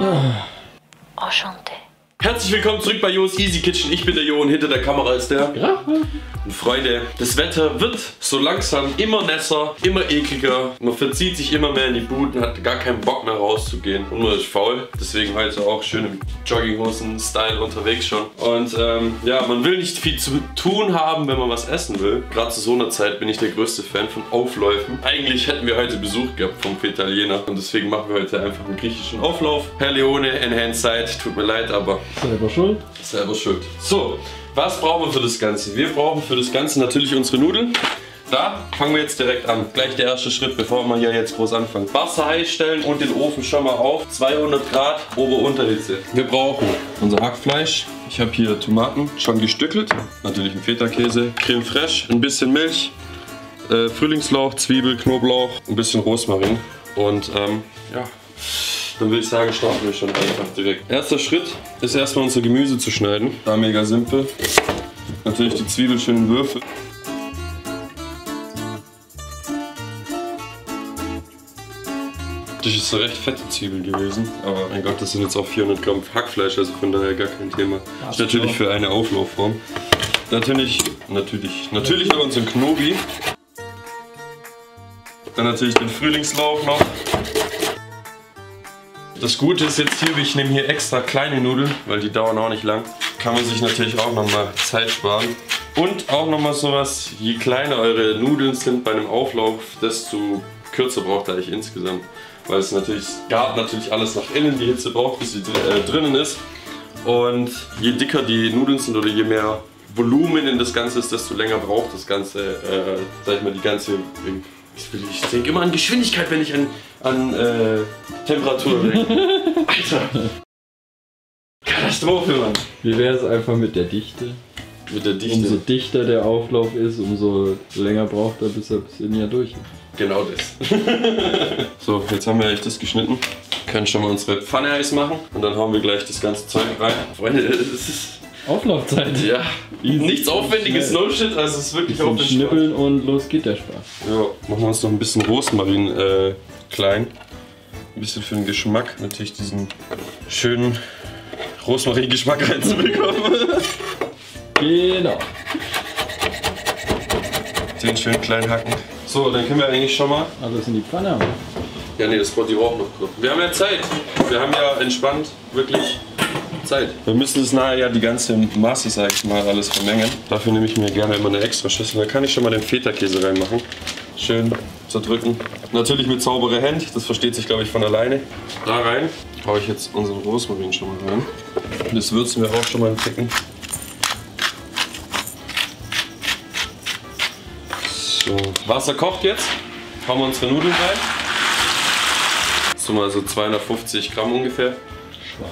Euh. Enchantée. Herzlich willkommen zurück bei Jo's Easy Kitchen. Ich bin der Jo und hinter der Kamera ist der. Ja. Und Freunde, das Wetter wird so langsam immer nässer, immer ekliger. Man verzieht sich immer mehr in die Buden, hat gar keinen Bock mehr rauszugehen. Und man ist faul. Deswegen heute auch schön im Jogginghosen-Style unterwegs schon. Und ähm, ja, man will nicht viel zu tun haben, wenn man was essen will. Gerade zu so einer Zeit bin ich der größte Fan von Aufläufen. Eigentlich hätten wir heute Besuch gehabt vom Italiener. Und deswegen machen wir heute einfach einen griechischen Auflauf. Herr Leone, in Handside. Tut mir leid, aber Selber schuld. Selber schuld. So, was brauchen wir für das Ganze? Wir brauchen für das Ganze natürlich unsere Nudeln. Da fangen wir jetzt direkt an. Gleich der erste Schritt, bevor wir hier jetzt groß anfangen. Wasser heiß stellen und den Ofen schon mal auf. 200 Grad Ober-Unterhitze. Wir brauchen unser Hackfleisch. Ich habe hier Tomaten schon gestückelt. Natürlich ein Feta-Käse. Creme fraiche, ein bisschen Milch. Äh, Frühlingslauch, Zwiebel, Knoblauch, ein bisschen Rosmarin. Und ähm, ja, dann würde ich sagen, starten wir schon einfach direkt. Erster Schritt ist erstmal unser Gemüse zu schneiden. Da mega simpel. Natürlich die Zwiebel schön in Würfel. Das ist eine recht fette Zwiebel gewesen, aber mein Gott, das sind jetzt auch 400 Gramm Hackfleisch, also von daher gar kein Thema. Das ist natürlich für eine Auflaufform. Natürlich, natürlich, natürlich noch unseren Knobi. Dann natürlich den Frühlingslauch noch. Das Gute ist jetzt hier, ich nehme hier extra kleine Nudeln, weil die dauern auch nicht lang. Kann man sich natürlich auch nochmal Zeit sparen. Und auch nochmal sowas, je kleiner eure Nudeln sind bei einem Auflauf, desto kürzer braucht ihr eigentlich insgesamt. Weil es natürlich, gart natürlich alles nach innen, die Hitze braucht, bis sie äh, drinnen ist. Und je dicker die Nudeln sind oder je mehr Volumen in das Ganze ist, desto länger braucht das Ganze, äh, sag ich mal, die ganze ich, denke immer an Geschwindigkeit, wenn ich an, an äh, Temperatur denke. Alter! Katastrophe, Mann! Wie wäre es einfach mit der Dichte? Mit der Dichte. Umso dichter der Auflauf ist, umso länger braucht er, bis er bis in ja durch ist. Genau das. so, jetzt haben wir eigentlich das geschnitten. Können schon mal unsere Pfanne heiß machen und dann hauen wir gleich das ganze Zeug rein. Freunde, es ist Auflaufzeit. ja Easy. nichts Aufwendiges, Schnell. no shit, also es ist wirklich Bisschen aufwendig. schnippeln und los geht der Spaß. Ja, machen wir uns noch ein bisschen Rosmarin äh, klein. Ein bisschen für den Geschmack. Natürlich diesen schönen Rosmarin-Geschmack reinzubekommen. Genau. Den schön klein hacken. So, dann können wir eigentlich schon mal. Alles in die Pfanne. Ja, nee, das braucht die auch noch. Wir haben ja Zeit. Wir haben ja entspannt wirklich Zeit. Wir müssen das nachher ja die ganze Masse, sag ich mal, alles vermengen. Dafür nehme ich mir gerne immer eine extra Schüssel. Da kann ich schon mal den Feta-Käse reinmachen. Schön zerdrücken. Natürlich mit sauberer Hand, das versteht sich, glaube ich, von alleine. Da rein haue ich jetzt unseren Rosmarin schon mal rein. Das würzen wir auch schon mal einen Ticken. So, Wasser kocht jetzt. Hauen wir unsere Nudeln rein. So mal so 250 Gramm ungefähr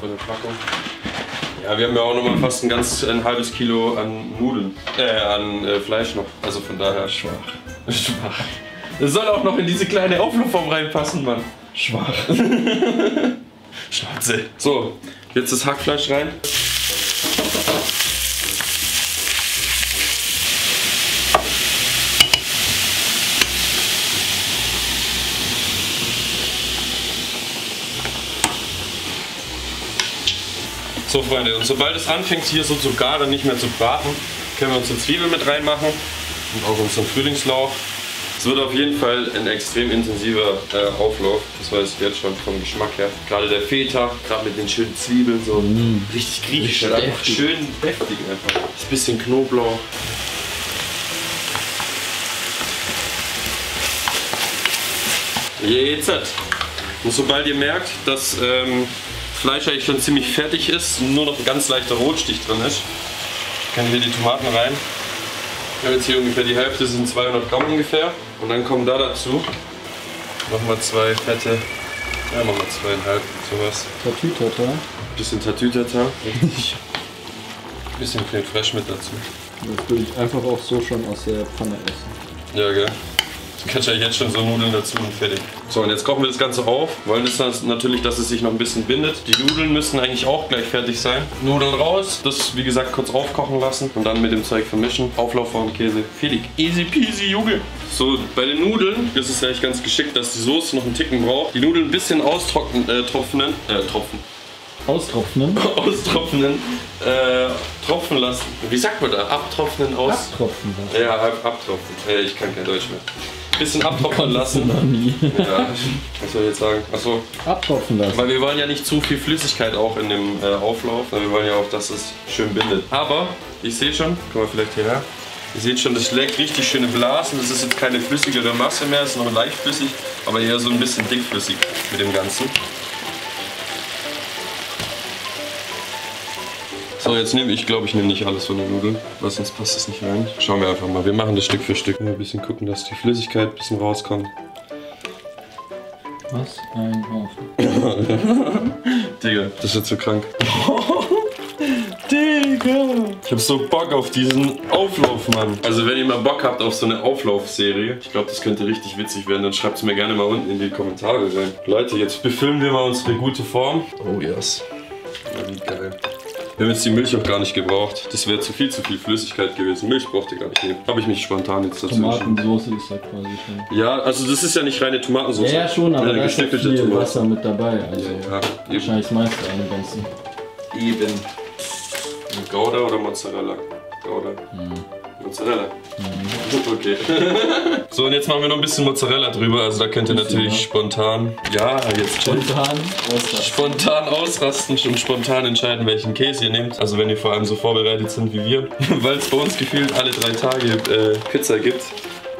von der Packung. Ja, wir haben ja auch noch mal fast ein ganz ein halbes Kilo an Nudeln, äh, an äh, Fleisch noch. Also von daher schwach. Schwach. Das soll auch noch in diese kleine Auflaufform reinpassen, Mann. Schwach. Schnauze. So, jetzt das Hackfleisch rein. So Freunde, und sobald es anfängt hier so zu garen, nicht mehr zu braten, können wir unsere Zwiebeln mit reinmachen und auch unseren Frühlingslauch. Es wird auf jeden Fall ein extrem intensiver äh, Auflauf, das weiß ich jetzt schon vom Geschmack her. Gerade der Feta, gerade mit den schönen Zwiebeln, so richtig griechisch, Richtig halt einfach schön deftig einfach. Das bisschen Knoblauch. Jetzt. Und sobald ihr merkt, dass ähm, Fleisch eigentlich schon ziemlich fertig ist, nur noch ein ganz leichter Rotstich drin ist, können wir die Tomaten rein. Ich habe jetzt hier ungefähr die Hälfte, sind 200 Gramm ungefähr. Und dann kommen da dazu nochmal zwei fette, ja machen wir zweieinhalb, sowas. Tatütata. Bisschen Tatütata. Bisschen Creme Fraiche mit dazu. Das würde ich einfach auch so schon aus der Pfanne essen. Ja, gell? Du kannst ja jetzt schon so Nudeln dazu und fertig. So, und jetzt kochen wir das Ganze auf. Wollen das natürlich, dass es sich noch ein bisschen bindet. Die Nudeln müssen eigentlich auch gleich fertig sein. Nudeln raus, das wie gesagt kurz aufkochen lassen und dann mit dem Zeug vermischen. Auflaufform, Käse, fertig. Easy peasy, Junge. So, bei den Nudeln ist es eigentlich ganz geschickt, dass die Soße noch einen Ticken braucht. Die Nudeln ein bisschen austrocknen, äh, tropfen, äh, tropfen, Austropfen. austropfen, äh, tropfen lassen. Wie sagt man da? Abtropfen, aus... Abtropfen. was? Ja, ab, abtropfen. Äh, ich kann kein Deutsch mehr. Bisschen abtropfen lassen. Ja, was soll ich jetzt sagen? Achso, Abtropfen lassen. weil wir wollen ja nicht zu viel Flüssigkeit auch in dem äh, Auflauf, wir wollen ja auch, dass es schön bindet. Aber, ich sehe schon, kommen wir vielleicht hierher. Ihr seht schon, das schlägt richtig schöne Blasen. Das ist jetzt keine flüssigere Masse mehr, es ist noch leicht flüssig, aber eher so ein bisschen dickflüssig mit dem Ganzen. So, jetzt nehme ich, glaube ich, nehme nicht alles von den Nudeln, weil sonst passt es nicht rein. Schauen wir einfach mal. Wir machen das Stück für Stück. Ein bisschen gucken, dass die Flüssigkeit ein bisschen rauskommt. Was? Ein Haufen. Digga, das ist jetzt so krank. Digga! Ich hab so Bock auf diesen Auflauf, Mann. Also wenn ihr mal Bock habt auf so eine Auflaufserie, ich glaube, das könnte richtig witzig werden, dann schreibt es mir gerne mal unten in die Kommentare rein. Leute, jetzt befüllen wir mal unsere gute Form. Oh yes. Ja, wie geil. Wir haben jetzt die Milch auch gar nicht gebraucht. Das wäre zu viel, zu viel Flüssigkeit gewesen. Milch braucht ihr gar nicht nehmen. Habe ich mich spontan jetzt dazu. Tomatensoße ist ja quasi schon. Ja, also das ist ja nicht reine Tomatensauce. Ja, ja schon, aber da ist ja viel Tomate. Wasser mit dabei. Also Ja, wahrscheinlich das meiste an dem Ganzen. Eben. Gouda oder Mozzarella? Gouda. Mozzarella. Okay. so, und jetzt machen wir noch ein bisschen Mozzarella drüber. Also da könnt ihr natürlich ja. spontan, ja, jetzt. Spontan Ostern. Spontan ausrasten und spontan entscheiden, welchen Käse ihr nehmt. Also wenn ihr vor allem so vorbereitet sind wie wir. Weil es bei uns gefühlt alle drei Tage äh, Pizza gibt.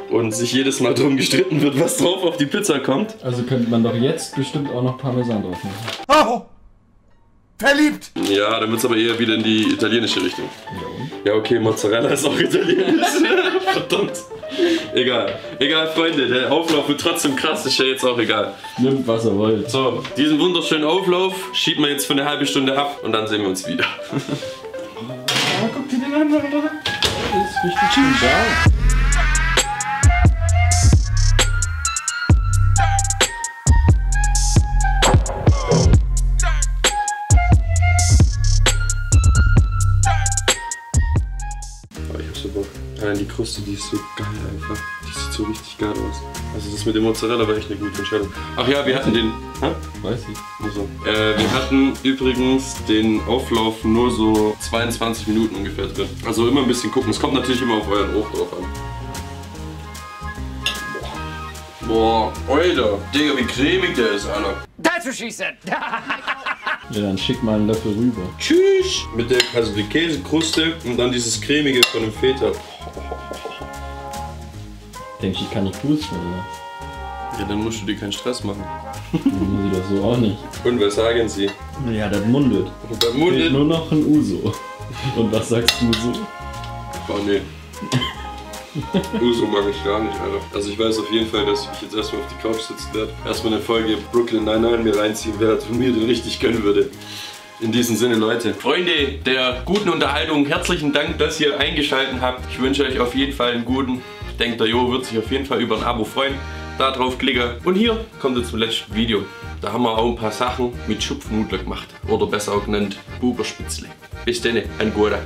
Und sich jedes Mal drum gestritten wird, was drauf auf die Pizza kommt. Also könnte man doch jetzt bestimmt auch noch Parmesan drauf machen. Oh, verliebt. Ja, dann wird es aber eher wieder in die italienische Richtung. Ja? Ja, okay, Mozzarella ist auch italienisch. Verdammt. Egal. Egal, Freunde, der Auflauf wird trotzdem krass, ist ja jetzt auch egal. Nimmt was ihr wollt. So, diesen wunderschönen Auflauf schieben wir jetzt für eine halbe Stunde ab und dann sehen wir uns wieder. guck dir den an, Alter. Das ist richtig schön da. Allein die Kruste, die ist so geil einfach. Die sieht so richtig geil aus. Also das mit dem Mozzarella war echt eine gute Entscheidung. Ach ja, wir hatten den... Hä? Weiß ich. Also, äh, wir hatten übrigens den Auflauf nur so 22 Minuten ungefähr drin. Also immer ein bisschen gucken. Es kommt natürlich immer auf euren Ofen drauf an. Boah, Boah, Alter. Digga, wie cremig der ist, Alter. That's what she said. Ja, dann schick mal einen Löffel rüber. Tschüss. Mit der, also die Käsekruste und dann dieses cremige von dem Feta. Denkst du, ich kann nicht pusten, oder? Ja, dann musst du dir keinen Stress machen. Das muss ich doch so auch nicht. Und was sagen sie? Ja, das mundet. Und Fehlt Mundet... nur noch ein Uso. Und was sagst du so? Oh nee. Uso mag ich gar nicht, Alter. Also ich weiß auf jeden Fall, dass ich jetzt erstmal auf die Couch sitzen werde. Erstmal eine Folge Brooklyn Nine-Nine mir reinziehen werde und mir den richtig gönnen würde. In diesem Sinne, Leute. Freunde der guten Unterhaltung, herzlichen Dank, dass ihr eingeschaltet habt. Ich wünsche euch auf jeden Fall einen guten. Ich denke, der Jo wird sich auf jeden Fall über ein Abo freuen. Da drauf klicken. Und hier kommt ihr zum letzten Video. Da haben wir auch ein paar Sachen mit Schupfnudler gemacht. Oder besser auch genannt Buberspitzle. Bis dann, ein guter.